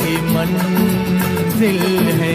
की मंजिल है।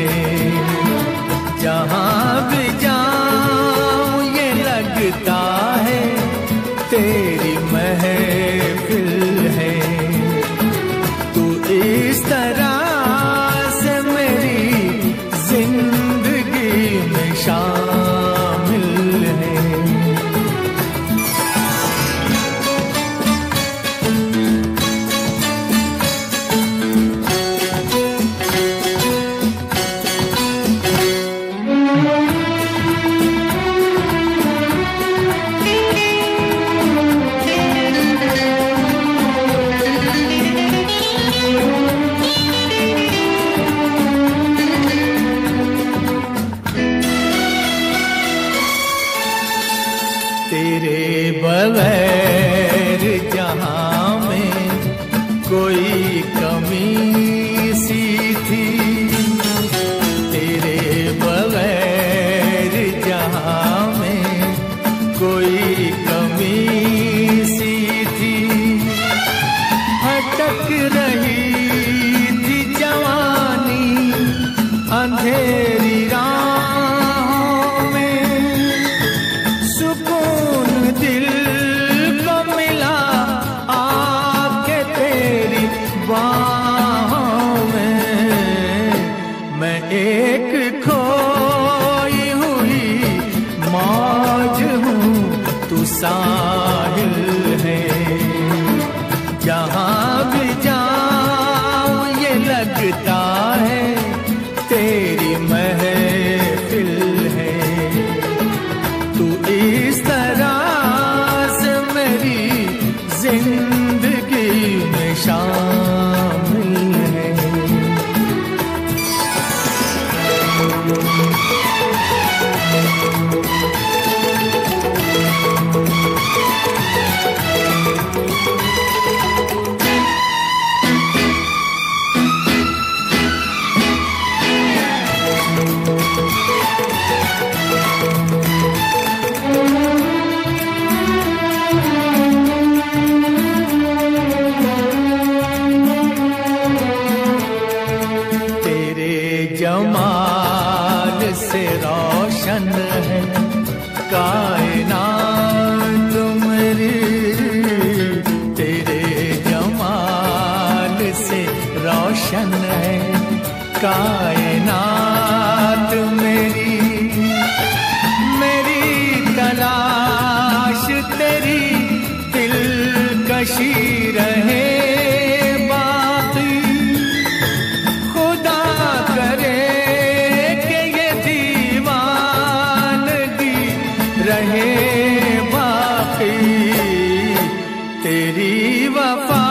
तेरी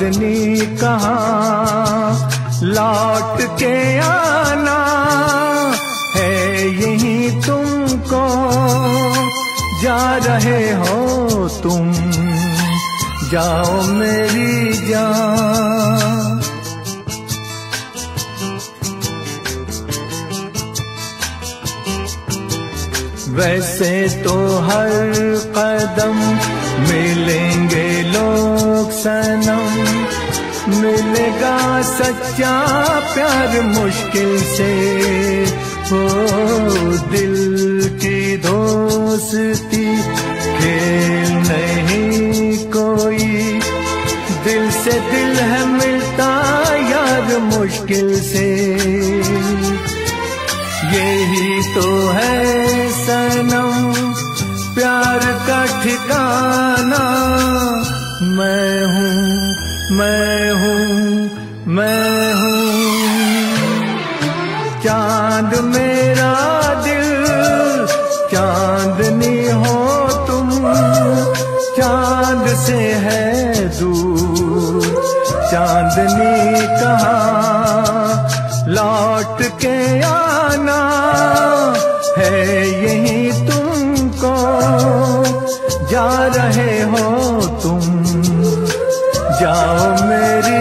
चांदनी कहा लौट के आना है यही तुमको, जा रहे हो तुम, जाओ मेरी जान। वैसे तो हर कदम मिलेंगे लोग सनम मिलेगा सच्चा प्यार मुश्किल से। हो दिल की दोस्ती, खेल नहीं कोई। दिल से दिल है मिलता यार मुश्किल से। यही तो है सनम। मैं हूँ मैं हूँ। चाँद मेरा दिल चांदनी हो तुम। चाँद से है दूर चांदनी कहा। लौट के आना है यही तुमको। जा रहे हो जाओ मेरी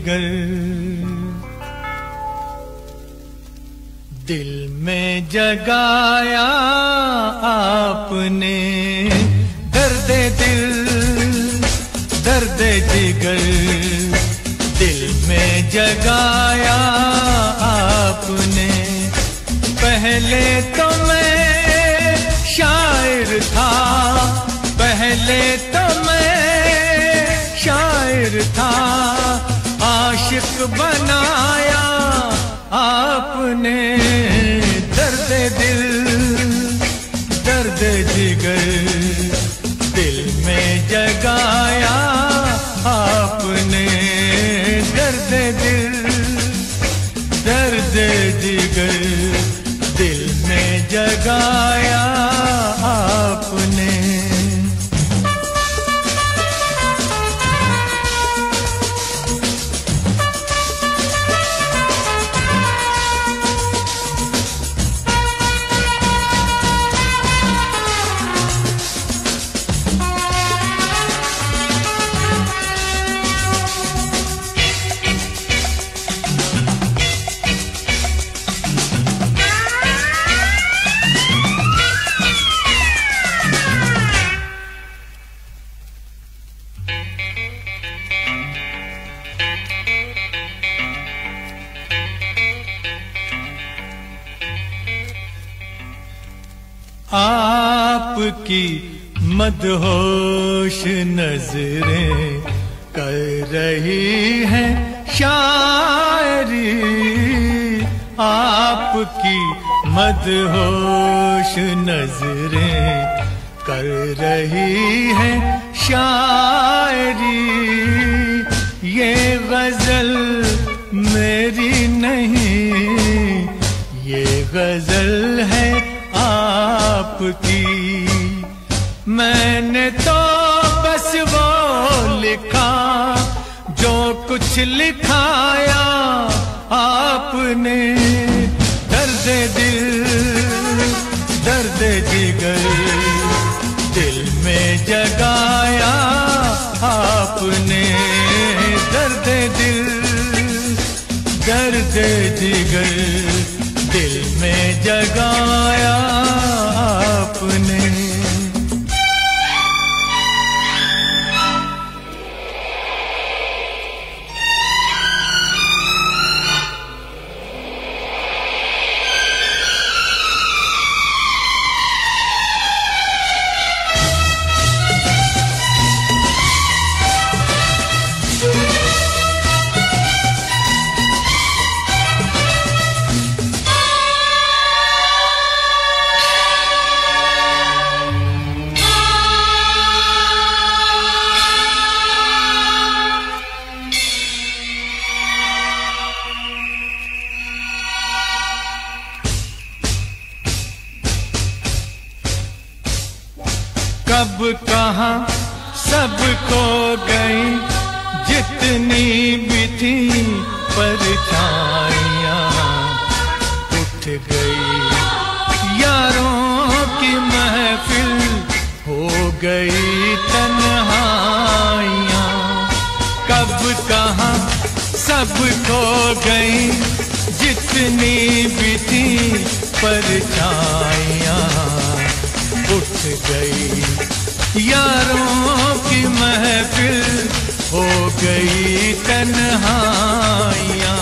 जिगर दिल में जगाया आपने, दर्द दिल, दर्द जिगर। दिल में जगाया आपने, पहले तो मैं शायर था, पहले तो मैं शायर था। आशिक बनाया आपने दर्द दिल, दर्द जिगर दिल में जगाया आपने दर्द दिल, दर्द जिगर दिल में जगाया आपने आपकी मदहोश नज़रें कर रही है शायरी। आपकी मदहोश नज़रें कर रही है शायरी। ये गज़ल मेरी नहीं, ये गज़ल है आपकी। मैंने तो बस वो लिखा, जो कुछ लिखाया आपने। दर्द दिल, दर्द जिगर, दिल में जगाया आपने। दर्द दिल, दर्द जिगर, दिल में जगाया आपने। की महफिल हो गई तन्हाइयाँ। कब कहा सब खो गई, जितनी भी थी परछाइयाँ। उठ गई यारों की महफिल हो गई तन्हाइयाँ।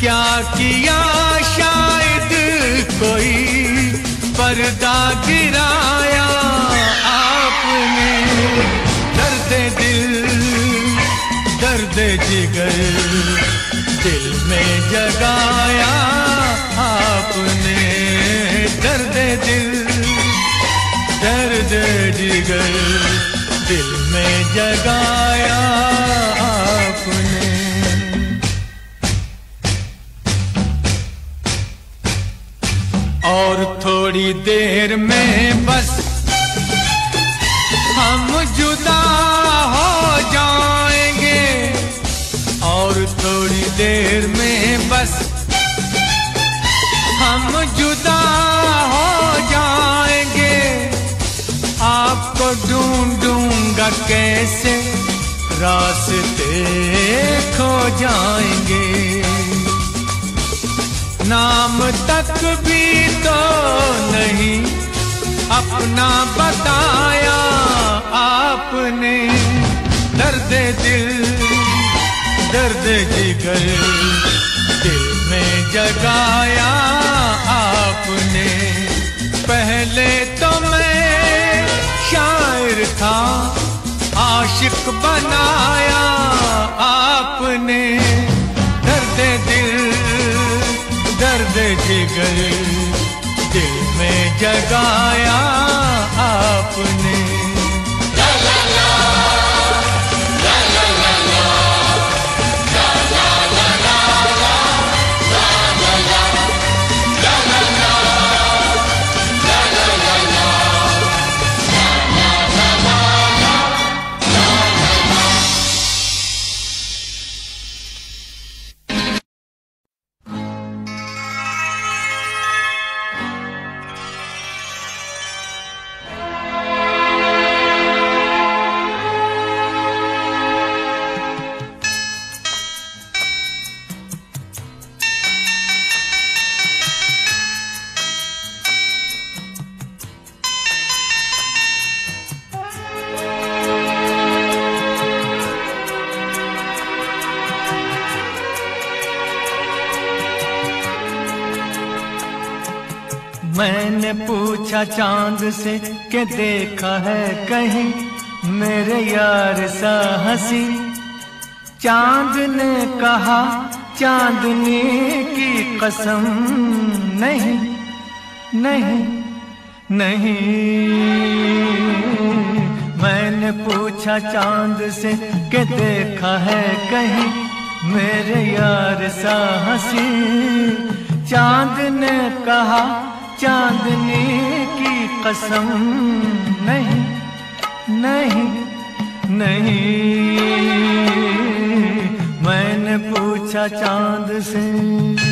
क्या किया शायद कोई पर्दा गिराया आपने। दर्द दिल, दर्द जिगर, दिल में जगाया आपने। दर्द दिल, दर्द जिगर, दिल में जगाया आपने। और थोड़ी देर में बस हम जुदा हो जाएँगे। और थोड़ी देर में बस हम जुदा हो जाएँगे। आपको ढूंढूँगा कैसे? रास्ते खो जाएँगे। नाम तक भी तो नहीं, अपना बताया आपने। दर्द दिल, दर्द जिगर, दिल में जगाया आपने। पहले तो मैं शायर था, आशिक बनाया जिगर दिल में जगाया आपने। के देखा है कहीं मेरे यार सा हँसी। चाँद ने कहा, चांदनी की कसम नहीं नहीं नहीं। मैंने पूछा, चाँद से के देखा है कहीं मेरे यार सा हँसी। चाँद ने कहा चांदनी की कसम नहीं नहीं नहीं। मैंने पूछा चाँद से।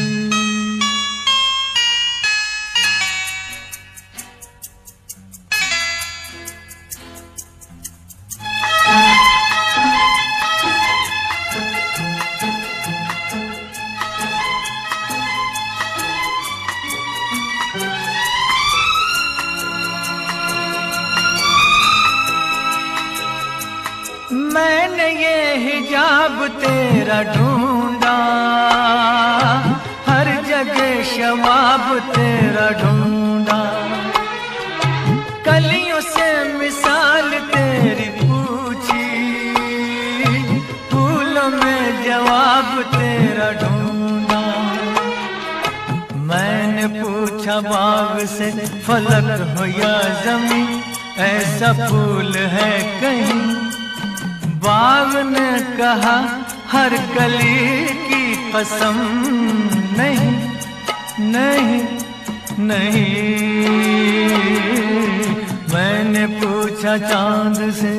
से फलक हो या जमी ऐसा फूल है कहीं। बाग ने कहा, हर कली की कसम नहीं नहीं नहीं। मैंने पूछा चाँद से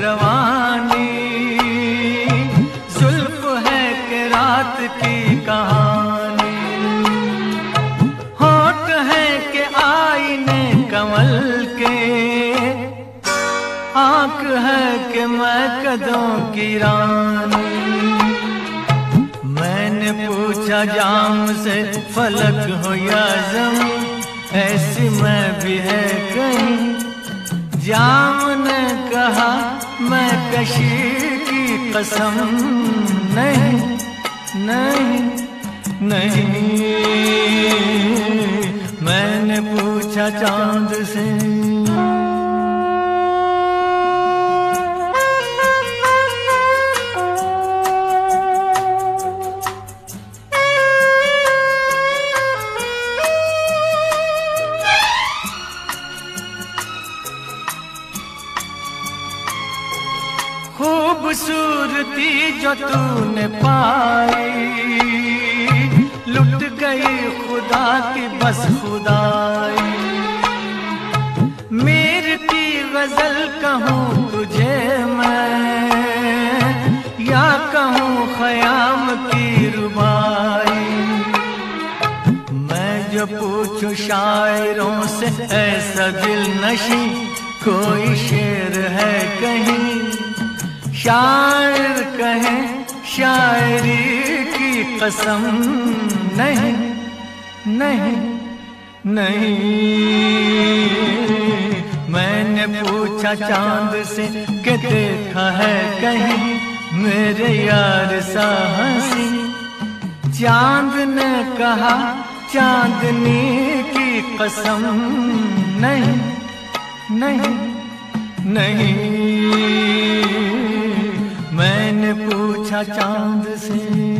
रवानी। जुल्फ है के रात की कहानी। होठ है के आईने कमल के। आँख है के मैं कदों की रानी। मैंने पूछा, जाम से फलक हो या ज़मीन ऐसी मैं भी है कहीं। जाम ने कहा मैं कशी की कसम नहीं नहीं नहीं। मैंने पूछा चाँद से खूबसूरती जो तूने पाई। लुट गई खुदा की बस खुदाई। मीर की गज़ल कहूँ तुझे मैं, या कहूँ खयाम की रुबाई। मैं जो पूछूँ शायरों से, ऐसा दिल नशी, कोई शेर है कहीं। शायर कहे, शायरी की कसम नहीं नहीं नहीं। मैंने पूछा, चाँद से कि देखा है कहीं मेरे यार सा हँसी चाँद ने कहा, चांदनी की कसम नहीं नहीं नहीं। पूछा चाँद से।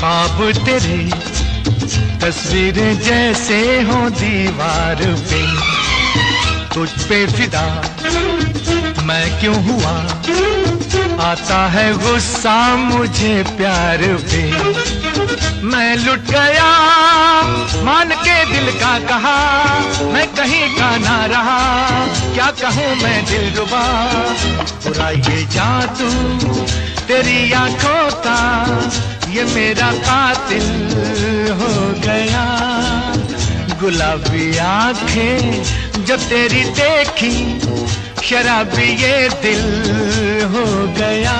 ख्वाब तेरे, तस्वीरें जैसे हो दीवार पे। तुझ पे फिदा, मैं क्यों हुआ? आता है गुस्सा मुझे प्यार पे। मैं लुट गया, मान के दिल का कहा, मैं कहीं का ना रहा। क्या कहूँ मैं दिल रुबा? पूरा ये जादू तेरी आँखों का ये मेरा कातिल हो गया। गुलाबी आँखें जब तेरी देखी, शराबी ये दिल हो गया।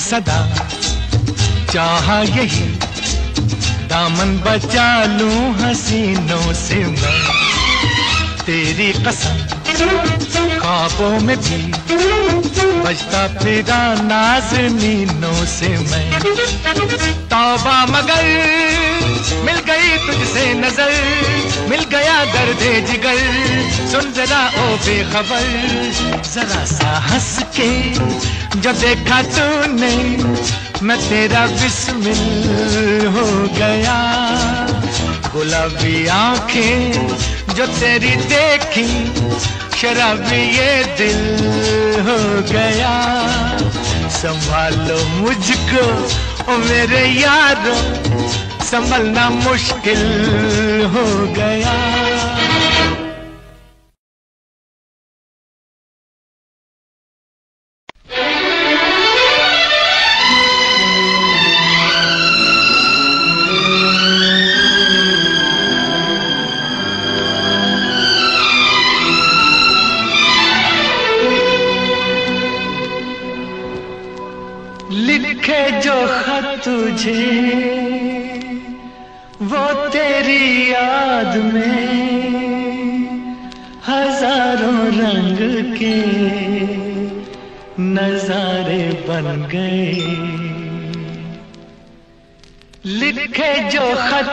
सदा चाह यही दामन बचा लूँ हसीनों से मैं। तेरी कसम। ख्वाबों में भी बजता फिरा नाजनीनों से मैं। तौबा मगर मिल गई तुझसे नज़र। मिल गया दर्द जिगर। सुन जरा ओ बेखबर। जरा सा हंस के जो देखा तूने, मैं तेरा बिस्मिल हो गया। गुलाबी आँखें जो तेरी देखी शराबी ये दिल हो गया। संभालो मुझको ओ मेरे यारो संभलना मुश्किल हो गया।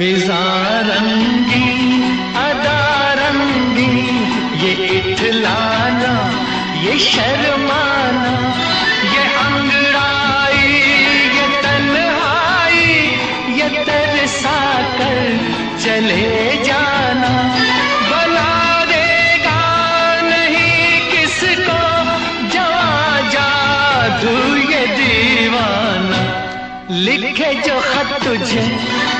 फिजा रंगी अदा ये इठलाना ये शर्माना, ये अंगड़ाई, ये तन्हाई, ये तरसा कर चले जाना। बना देगा नहीं किसको, जवा जादू ये दीवाना। लिखे जो खत तुझे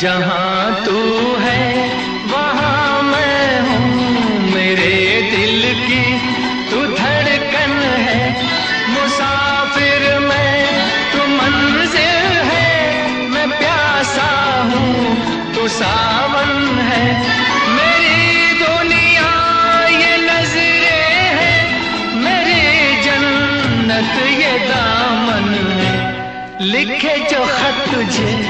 जहाँ तू है, वहाँ मैं हूँ। मेरे दिल की तू धड़कन है। मुसाफिर मैं, तू मंजिल है। मैं प्यासा हूँ, तू सावन है। मेरी दुनिया ये नज़रें है। मेरी जन्नत ये दामन है। लिखे जो खत तुझे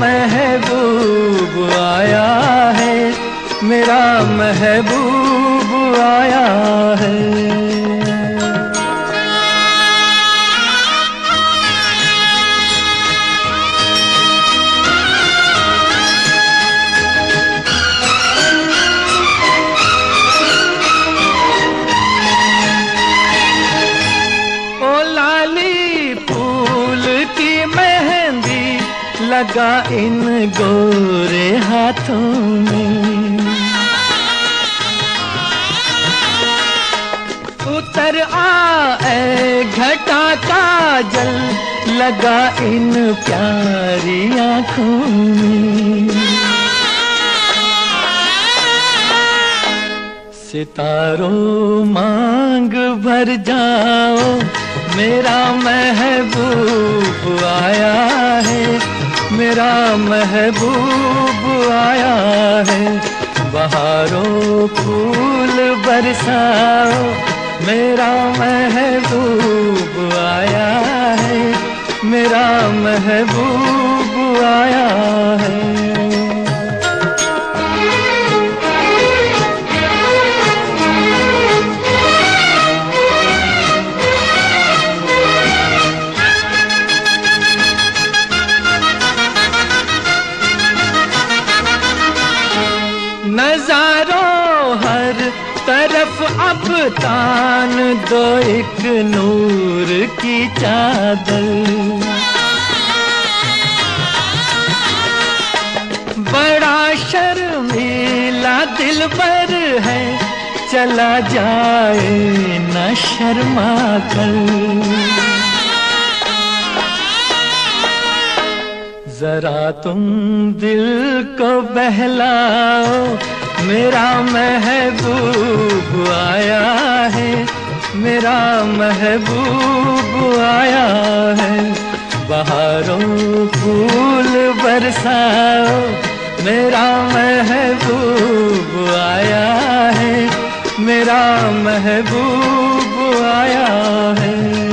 महबूब आया है मेरा महबूब आया है। इन गोरे हाथों में। उतर आ घटा का जल लगा इन प्यारी आँखों में। सितारों मांग भर जाओ, मेरा महबूब आया है। मेरा महबूब आया है। बहारों फूल बरसाओ। मेरा महबूब आया है। मेरा महबूब आया है। दो एक नूर की चादर। बड़ा शर्मीला दिल पर है, चला जाए न शर्मा कर। जरा तुम दिल को बहलाओ, मेरा महबूब आया है। मेरा महबूब आया है। बाहरों फूल बरसाओ, मेरा महबूब आया है। मेरा महबूब आया है।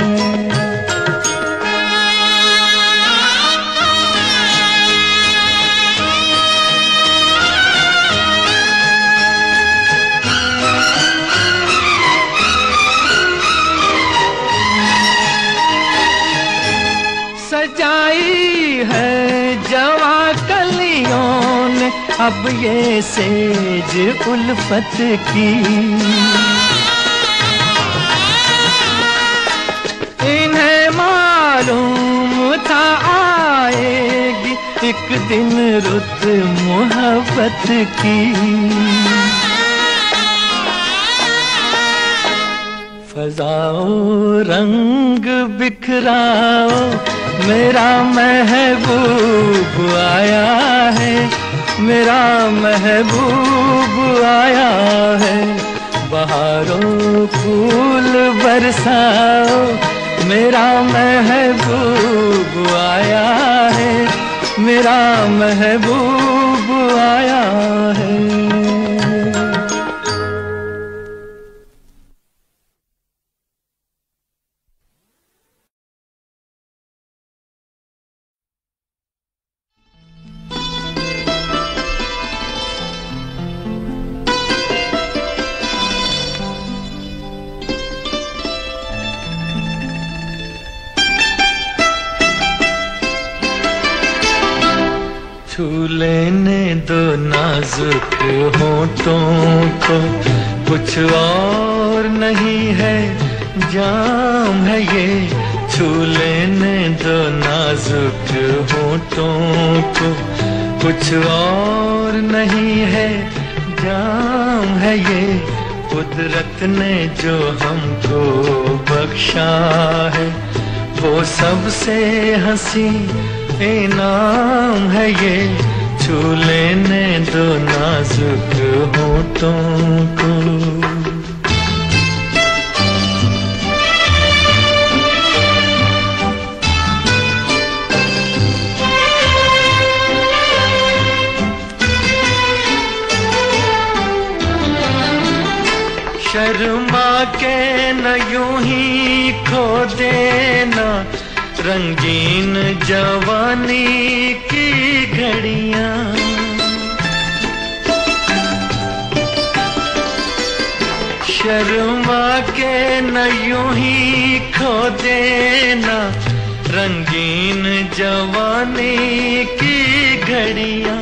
अब ये सेज उल्फत की। इन्हें मालूम था आएगी एक दिन रुत मोहब्बत की। फजाओ रंग बिखराओ, मेरा महबूब आया है। मेरा महबूब आया है। बहारों फूल बरसाओ। मेरा महबूब आया है। मेरा महबूब आया है। नाजुक होठों को कुछ और नहीं है, जाम है ये। छू लेने दो नाजुक होठों को कुछ और नहीं है, जाम है ये। कुदरत ने जो हमको बख्शा है, वो सबसे हँसी, इनाम है ये। छू लेने दो नाजुक हो को। शर्मा के न यूँ ही खो देना। रंगीन जवानी की घड़िया। शर्मा के न यूँ ही खो देना, रंगीन जवानी की घड़िया।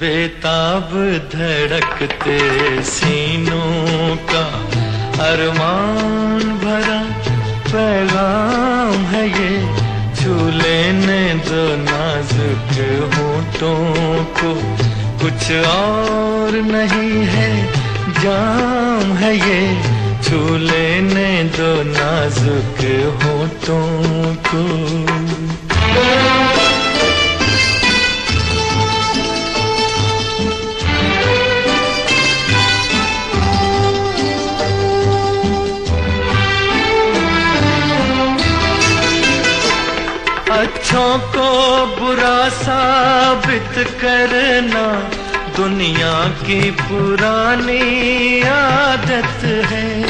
बेताब धड़कते सीनों का अरमान भरा पैगाम। है ये छू लेने दो नाजुक होठों को। कुछ और नहीं है, जाम है ये। छू लेने दो नाजुक होठों को। को बुरा साबित करना, दुनिया की पुरानी आदत है।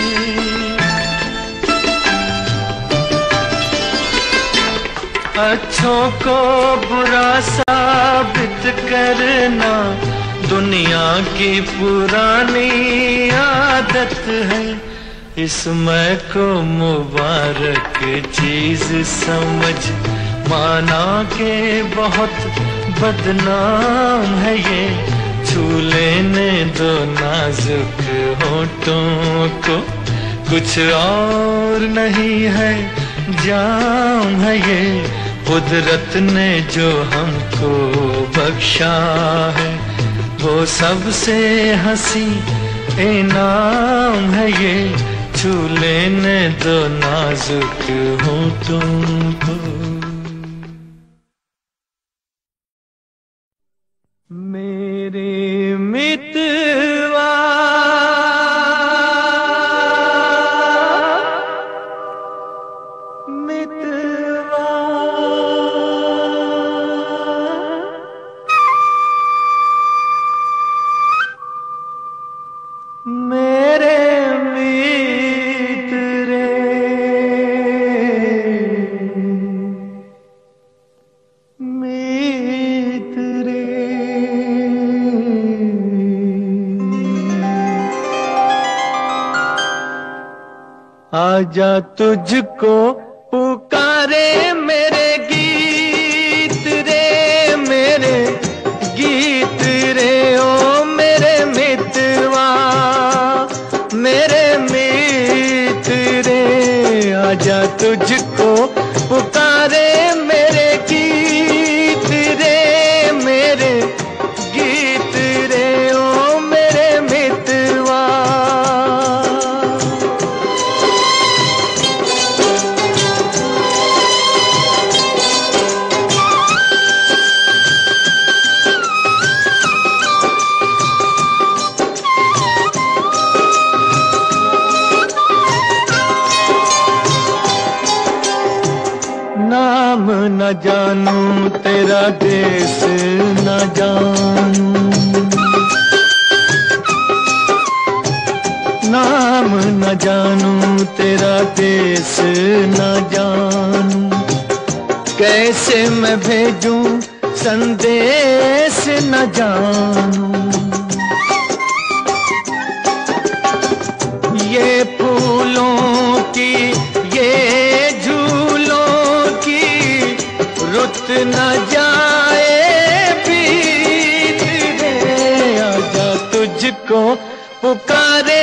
अच्छों को बुरा साबित करना, दुनिया की पुरानी आदत है। इसमें को मुबारक चीज़ समझ माना के बहुत बदनाम है ये। छू लेने दो नाजुक होठों को। कुछ और नहीं है, जाम है ये। कुदरत ने जो हमको बख्शा है, वो सबसे हँसी इनाम है ये। छू लेने दो नाजुक होठों को। आजा तुझको तुझको पुकारे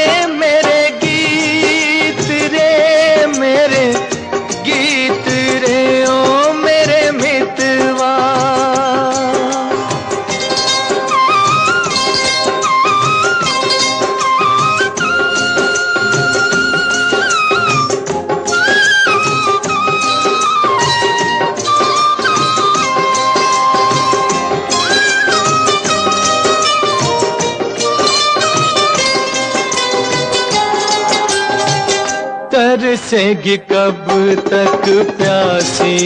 तरसेगी कब तक प्यासी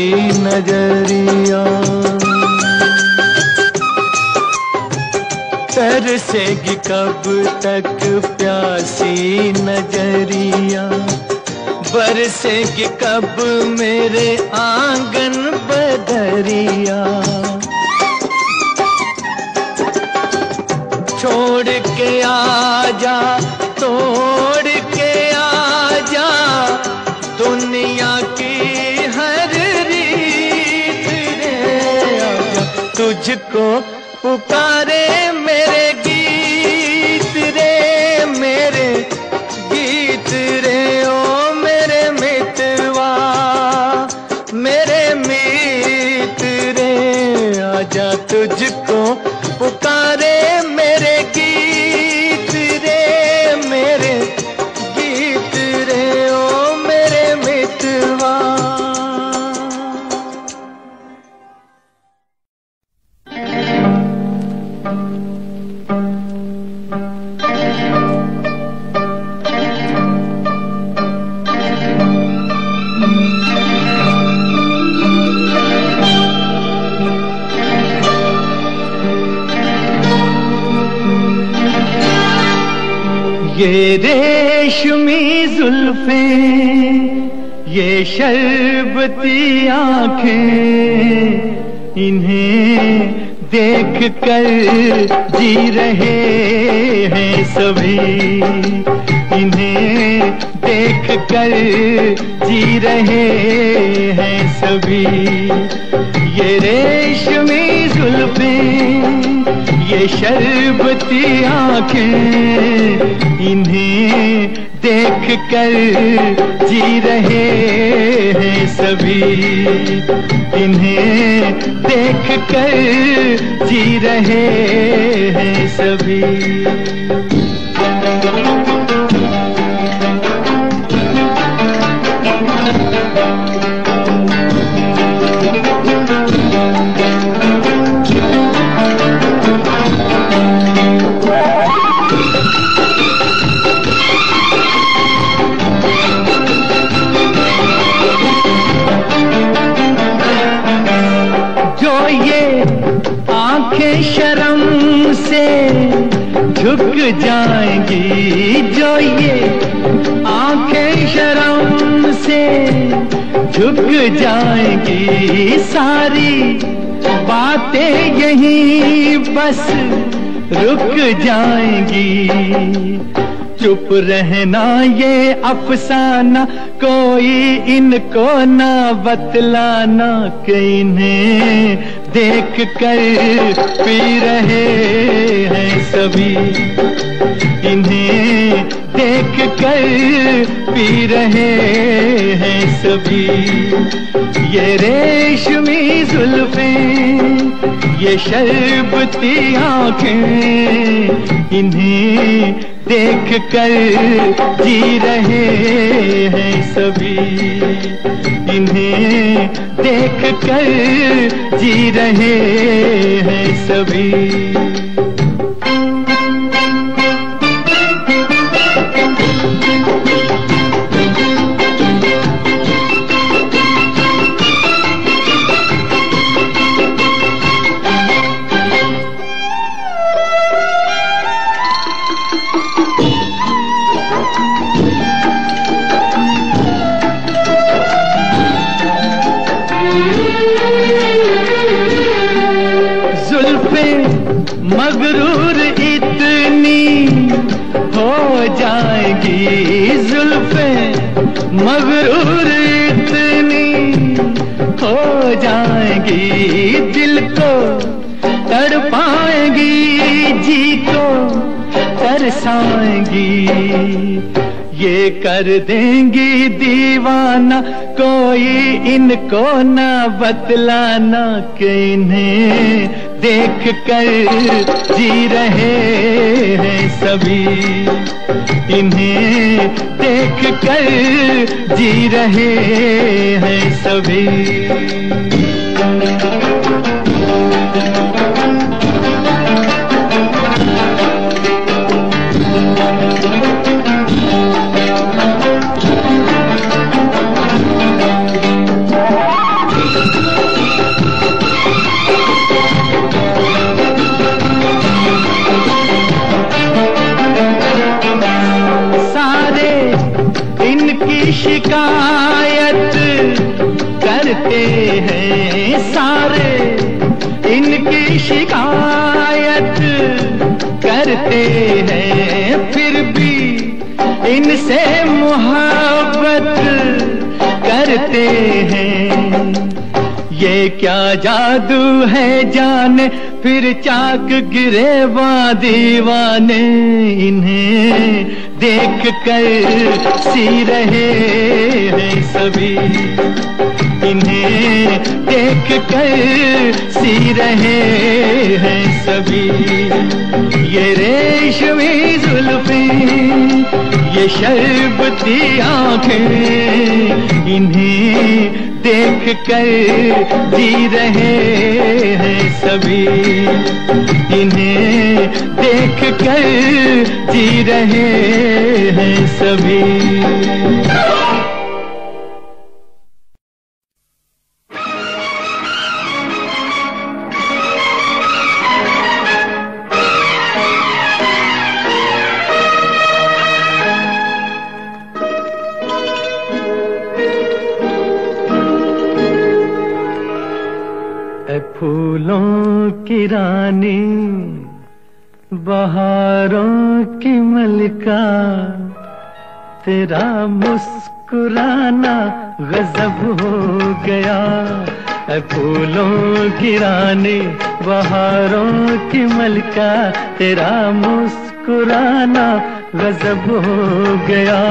नज़रिया। तरसेगी कब तक प्यासी नज़रिया। बरसेगी कब मेरे आँगन बदरिया छोड़ के आ जा के ये रेशमी जुल्फे ये शरबती आँखें इन्हें देख कर जी रहे हैं सभी। इन्हें देख कर जी रहे हैं सभी। ये रेशमी जुल्फे, ये शरबती आँखें, इन्हें देख कर जी रहे हैं सभी। इन्हें देख कर जी रहे हैं सभी। जो ये आँखें शर्म से झुक जाएँगी सारी बातें यहीं बस रुक जाएँगी। चुप रहना, ये अफसाना, कोई इनको ना बतलाना कि इन्हें देख कर पी रहे हैं सभी। इन्हें देख कर पी रहे हैं सभी। ये रेशमी जुल्फे, ये शर्बती आँखें, इन्हें देख कर जी रहे हैं सभी। इन्हें देख कर जी रहे हैं सभी। कर देंगी दीवाना, कोई इनको ना बतलाना कि इन्हें देख कर जी रहे हैं सभी। इन्हें देख कर जी रहे हैं सभी। इनसे मुहब्बत करते हैं। ये क्या जादू है जाने, फिर चाक गिरे दीवाने। इन्हें देख कर सी रहे हैं सभी। इन्हें देख कर सी रहे हैं सभी। ये रेशमी जुल्फे ये शर्बती आँखें, इन्हें देख कर जी रहे हैं सभी। इन्हें देख कर जी रहे हैं सभी। फूलों की रानी, बहारों की मलिका, तेरा मुस्कुराना गजब हो गया। फूलों की रानी, बहारों की मलिका, तेरा मुस्कुराना गजब हो गया।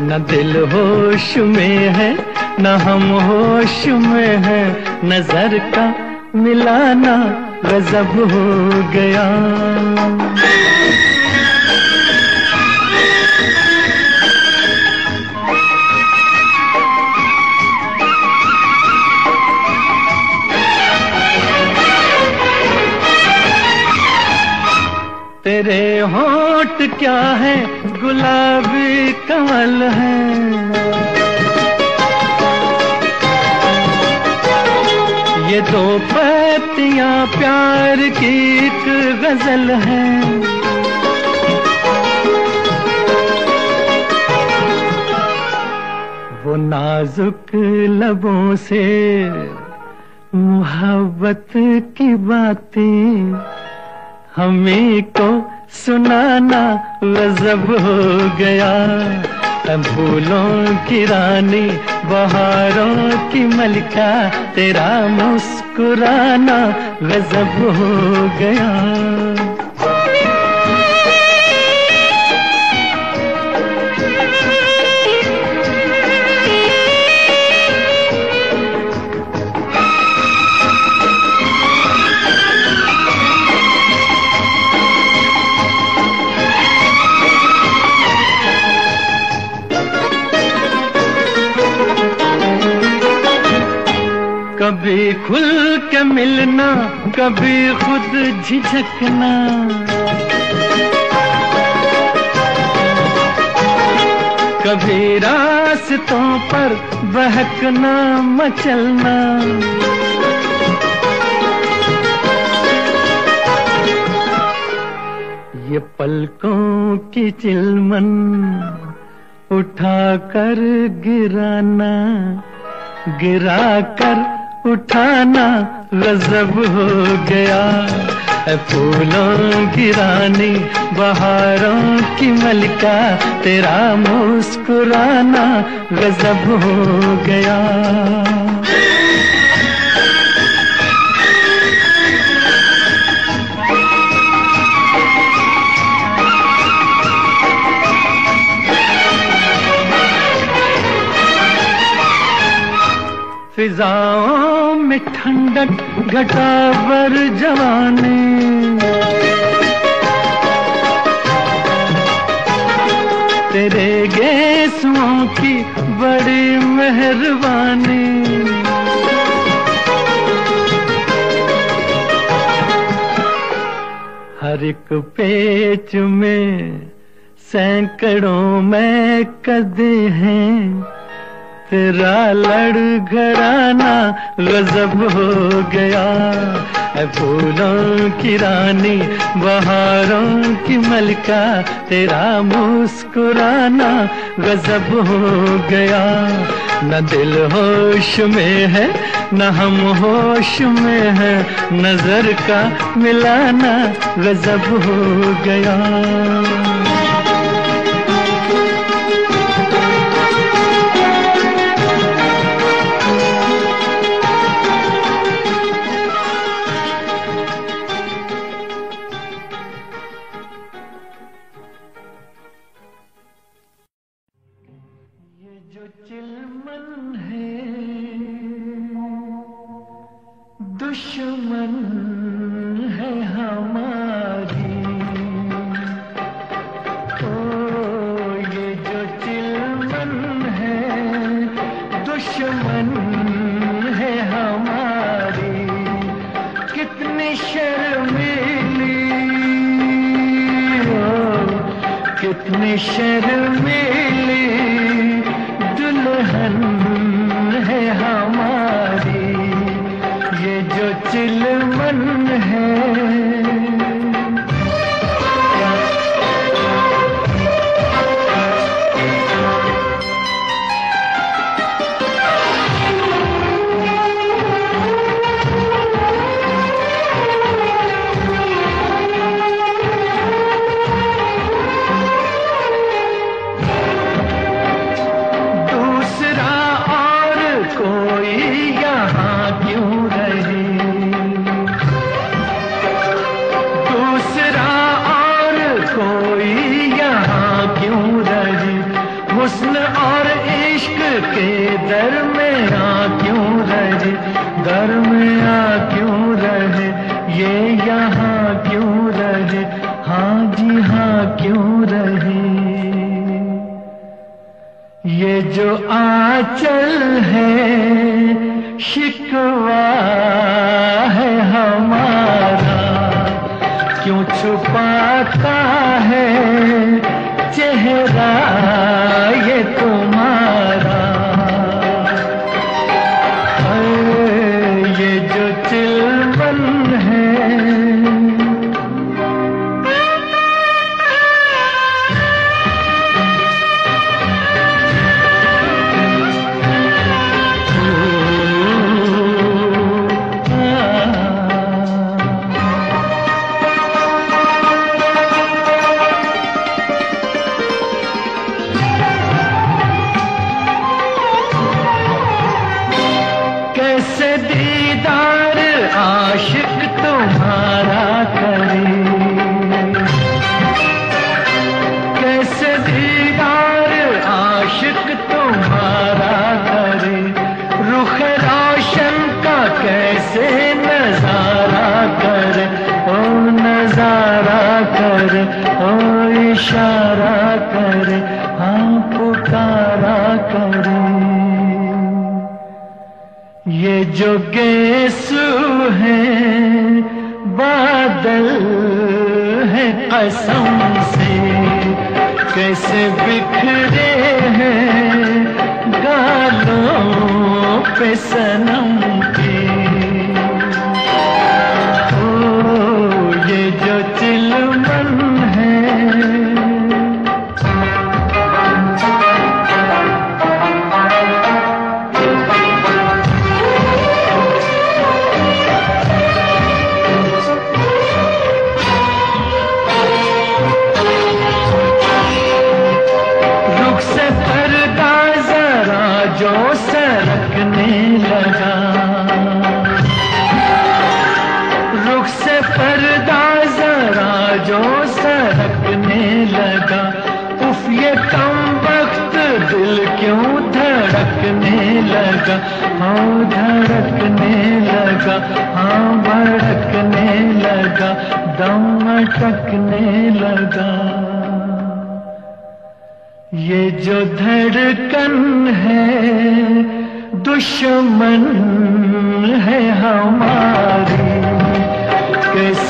न दिल होश में है, न हम होश में है। नज़र का मिलाना गजब हो गया। तेरे होठ क्या है? गुलाबी कमल है। ये दो पत्तियाँ प्यार की एक गज़ल है। वो नाजुक लबों से मोहब्बत की बातें हमें को सुनाना गजब हो गया। फूलों की रानी, बहारों की मलिका, तेरा मुस्कुराना गजब हो गया। के मिलना कभी खुद झिझकना। कभी रास्तों पर बहकना, मचलना। ये पलकों की चिलमन उठा कर गिराना गिरा कर उठाना गजब हो गया। फूलों की रानी, बहारों की मलिका, तेरा मुस्कुराना गजब हो गया। फिजाओं में ठंडक, घटावर जवाने। तेरे गेसुओं की बड़ी मेहरबानी। हर एक पेच में सैकड़ों में कदे हैं। तेरा लड़ घराना गजब हो गया। फूलों की रानी, बहारों की मलका, तेरा मुस्कुराना गजब हो गया। न दिल होश में है, न हम होश में है, नज़र का मिलाना गजब हो गया। और इश्क के दर में आ क्यों रहे? दर में आ क्यों रहे? ये यहाँ क्यों रहे? हाँ जी हाँ क्यों रहे? ये जो आंचल है, शिकवा है हमारा। क्यों छुपाता है चेहरा? गेसु है बादल है कसम से। कैसे बिखरे हैं गालों पे सनम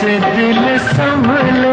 से दिल संभल